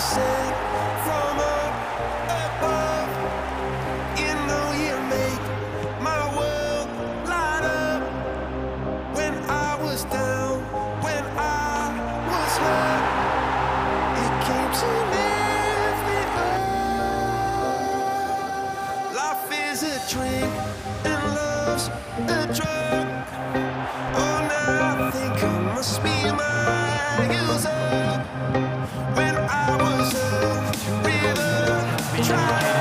sent from up above. My world light up. When I was down, when I was hurt, you came to me. Life is a drink and love's a drug. try.